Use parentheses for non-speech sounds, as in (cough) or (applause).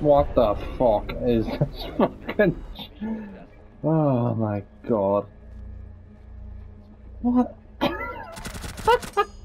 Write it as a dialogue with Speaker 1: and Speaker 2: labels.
Speaker 1: What the fuck is this fucking... Oh my god. What? (laughs) (laughs)